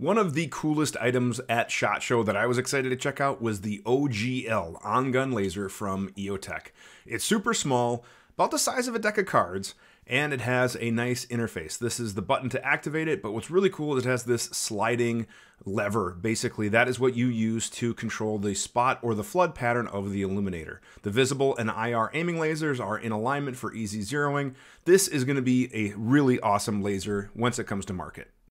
One of the coolest items at SHOT Show that I was excited to check out was the OGL on-gun laser from EOTech. It's super small, about the size of a deck of cards, and it has a nice interface. This is the button to activate it, but what's really cool is it has this sliding lever. Basically, that is what you use to control the spot or the flood pattern of the illuminator. The visible and IR aiming lasers are in alignment for easy zeroing. This is going to be a really awesome laser once it comes to market.